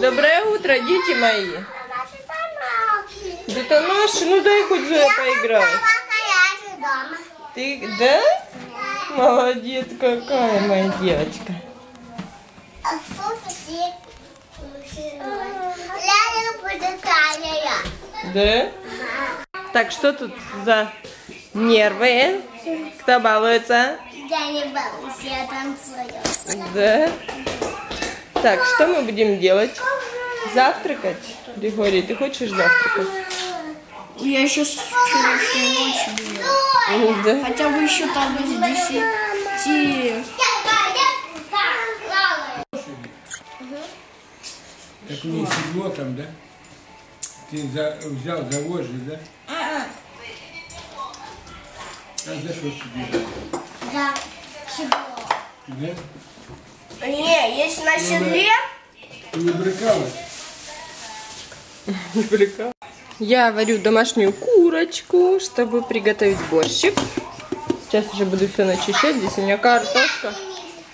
Доброе утро, дети мои. Да это наши, ну дай хоть Зоя поиграет. Ты, да? Молодец какая моя девочка. Да? Так, что тут за нервы? Кто балуется? Я не балуюсь, я танцую. Да? Так, что мы будем делать? Завтракать? Григорий, ты хочешь завтракать? Я еще с вчерашней ночи ела. Да? Хотя бы еще там из 10. Так у нее седло там, да? Ты за, взял за вожжи, да? А за что тебе? За чего? Да? Не, если на седле, не брыкалась? Прикол. Я варю домашнюю курочку, чтобы приготовить борщик. Сейчас уже буду все начищать. Здесь у меня картошка.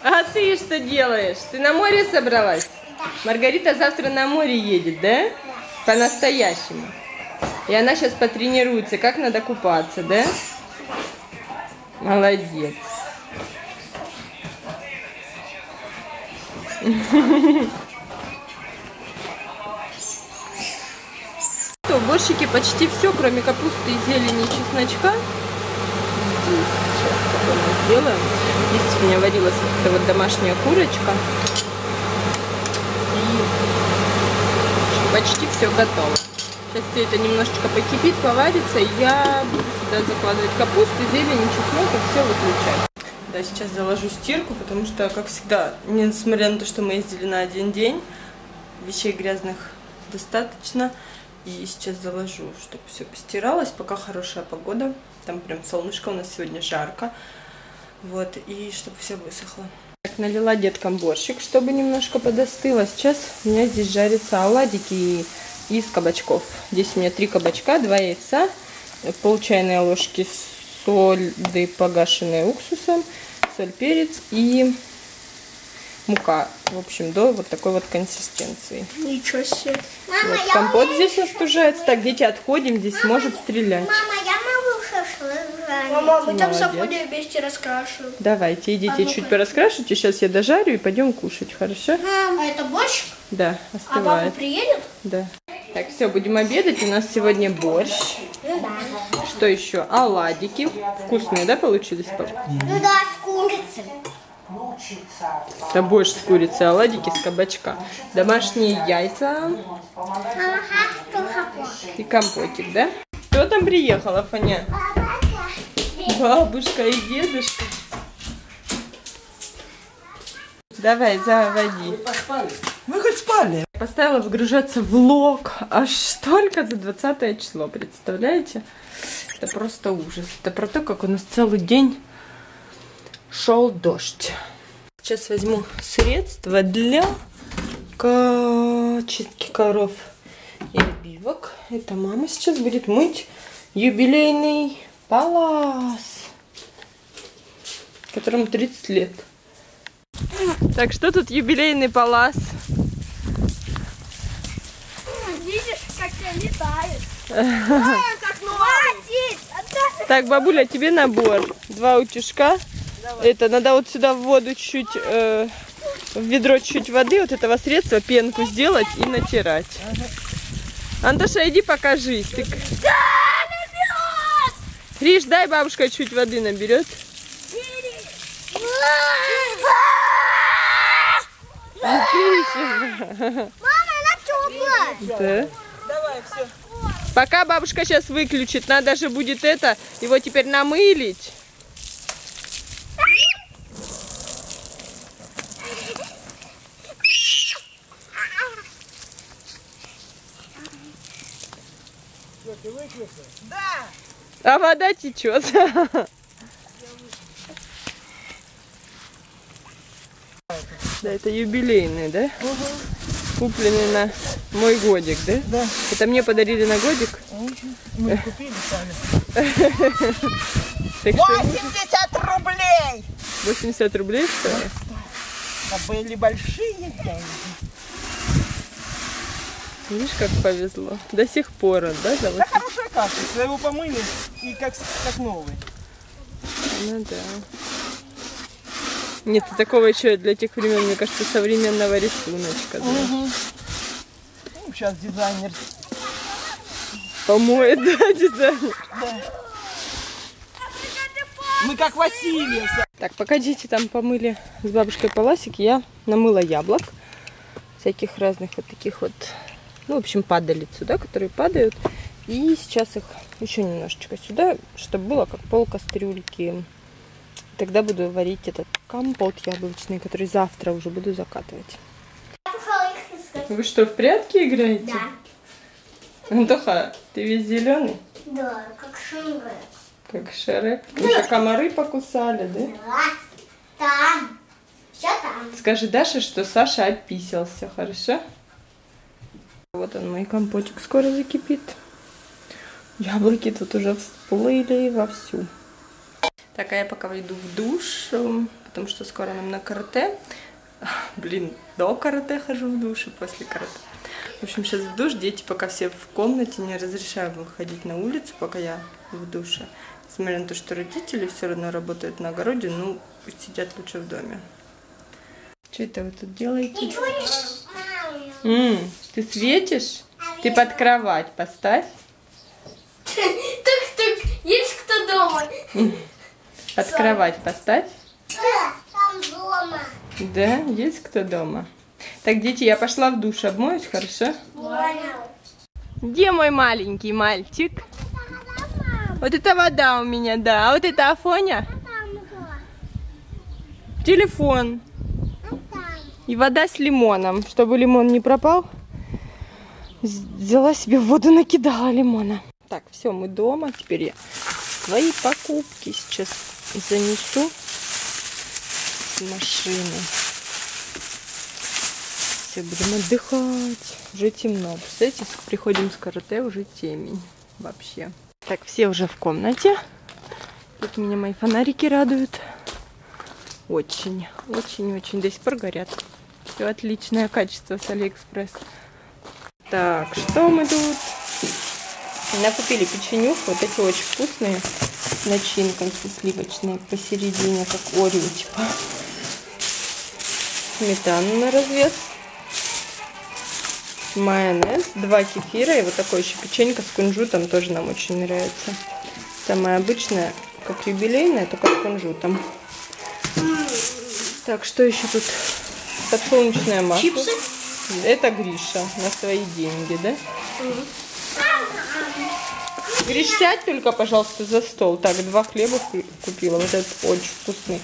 А ты что делаешь? Ты на море собралась? Маргарита завтра на море едет, да? По-настоящему. И она сейчас потренируется, как надо купаться, да? Молодец. Что, в борщике почти все, кроме капусты, зелени и чесночка. Сейчас сделаем. Здесь у меня варилась вот эта вот домашняя курочка. И почти все готово. Сейчас все это немножечко покипит, поварится, и я буду сюда закладывать капусту, зелень, чеснок и все выключать. Да, сейчас заложу стирку, потому что, как всегда, несмотря на то, что мы ездили на один день, вещей грязных достаточно. И сейчас заложу, чтобы все постиралось, пока хорошая погода. Там прям солнышко, у нас сегодня жарко. Вот, и чтобы все высохло. Так, налила деткам борщик, чтобы немножко подостыло. Сейчас у меня здесь жарятся оладики из кабачков. Здесь у меня три кабачка, два яйца, пол чайной ложки соли, погашенной уксусом, соль, перец и мука. В общем, до вот такой вот консистенции. ничего себе. Мама, Вот, я компот умею здесь остужается. Так, дети, отходим, здесь может стрелять. Мама, я могу шашлык жарить. Мама, мы там Молодец. сапоги вместе раскрашиваем. Давайте, идите чуть пораскрашивайте. Сейчас я дожарю и пойдем кушать, хорошо? А это борщ? Да, А папа остывает. приедет? Да. Так, все, будем обедать. У нас сегодня борщ. Ну да. Что еще? Оладики. Вкусные, да, получились, пап? Ну да, с курицей. Это борщ с курицей, оладики с кабачка. Домашние яйца и компотик, да? Кто там приехала, Фаня? Бабушка и дедушка. Давай, заводи. Вы хоть спали? Поставила выгружаться влог аж только за 20 число, представляете? Это просто ужас. Это про то, как у нас целый день шел дождь. Сейчас возьму средства для чистки коров и обивок. Это мама сейчас будет мыть юбилейный палас, которому 30 лет. Так, что тут юбилейный палас? Видишь, как я летаю. как Хватит! Отдай! Так, бабуля, тебе набор. Два утюжка. Это надо вот сюда в воду чуть-чуть, э, в ведро чуть-чуть воды, вот этого средства, пенку сделать и натирать. Антоша, иди покажись. Ты... к- Риш, дай бабушка чуть воды наберет. Мама, она теплая. Да. Пока бабушка сейчас выключит, надо же будет это, его теперь намылить. А вода течет. Да, это юбилейный, да? Купленный на мой годик, да? Да. Это мне подарили на годик. Мы купили сами. Так что 80 рублей! 80 рублей стоит. А были большие деньги. Видишь, как повезло. До сих пор он, да, завод? Хорошая качество. Его помыли и как, как новый. Ну да. Нет, такого еще для тех времен, мне кажется, современного рисуночка. Да. Ну, сейчас дизайнер. Помоет, да, дизайнер. Мы как Васильев. Так, пока дети там помыли с бабушкой паласик, я намыла яблок. Всяких разных вот таких вот, ну, в общем, падалиц сюда, которые падают. И сейчас их еще немножечко сюда, чтобы было как пол кастрюльки. Тогда буду варить этот компот яблочный, который завтра уже буду закатывать. Вы что, в прятки играете? Да. Антоха, ты весь зеленый, Да, как шингы. как Шрек. Уже комары покусали, да? Да. Там. Все там. Скажи Даше, что Саша описался, хорошо? Вот он, мой компотик скоро закипит. Яблоки тут уже всплыли вовсю. Так, а я пока войду в душ, потому что скоро нам на карате. Блин, до карате хожу в душ и после карате. В общем, сейчас в душ, дети пока все в комнате, не разрешаю выходить на улицу, пока я в душе. Несмотря на то, что родители все равно работают на огороде, ну, пусть сидят лучше в доме. Что это вы тут делаете? Ничего не знаю. М, ты светишь? Ты под кровать поставь. Тук-тук, есть кто дома? Под кровать поставь. Там дома. Да, есть кто дома. Так, дети, я пошла в душ, обмоюсь, хорошо? Понял. Где мой маленький мальчик? Вот это вода у меня, да. А вот это Афоня? Телефон. И вода с лимоном. Чтобы лимон не пропал, взяла себе воду, накидала лимона. Так, все, мы дома. Теперь я свои покупки сейчас занесу с машины. Все, будем отдыхать. Уже темно. Представляете, приходим с карате, уже темень вообще. Так, все уже в комнате. Тут меня мои фонарики радуют. Очень, очень, очень до сих пор горят. Все отличное качество с Алиэкспресс. Так, что мы тут? Накупили печенюх, вот эти очень вкусные. Начинкой со сливочной посередине, как Oreo, типа. Сметану на развес. Майонез, два кефира и вот такое еще печенька с кунжутом тоже нам очень нравится. Самая обычная, как юбилейная, только с кунжутом. Так, что еще тут? Подсолнечное масло. Чипсы? Это Гриша на свои деньги, да? Гриш, сядь только, пожалуйста, за стол. Так, два хлеба ку- купила. Вот этот очень вкусный,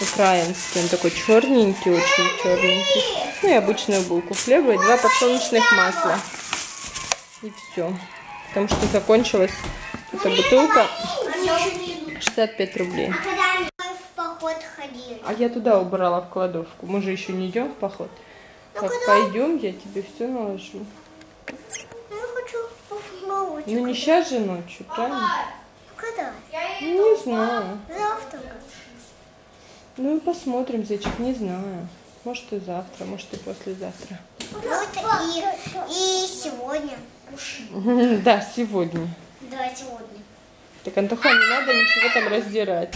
украинский. Он такой черненький, очень черненький. Ну и обычную булку хлеба и два подсолнечных масла. И все. Потому что закончилась эта бутылка 65 рублей. А? А я туда убрала в кладовку. Мы же еще не идем в поход. Как куда? пойдем, я тебе все наложу. Ну, Я хочу попробовать. Ну не сейчас же ночью, правильно? Когда? Ну, не знаю. Завтра. Ну и посмотрим, зайчик, не знаю. Может и завтра, может и послезавтра. Вот и, и сегодня. Да, сегодня. Да, сегодня. Так, Антоха, не надо ничего там раздирать.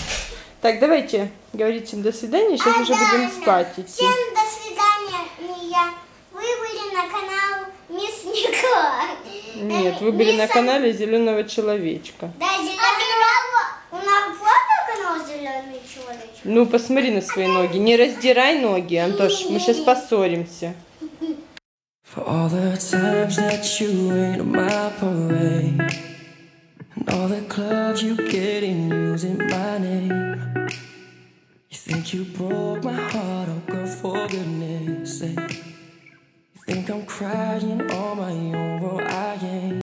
Так, давайте говорить всем до свидания. Сейчас уже будем спать идти. Всем до свидания. Вы были на канал Мисс Николай. Нет, вы были на канале Зеленого Человечка. Да, зеленый. У нас правда канал Зеленый человек? Ну, посмотри на свои ноги. Не раздирай ноги, Антош, мы сейчас поссоримся. For all the times that you ain't my parade And all the clubs you get in using my name You think you broke my heart, oh girl, for goodness sake think I'm crying on my own, well I ain't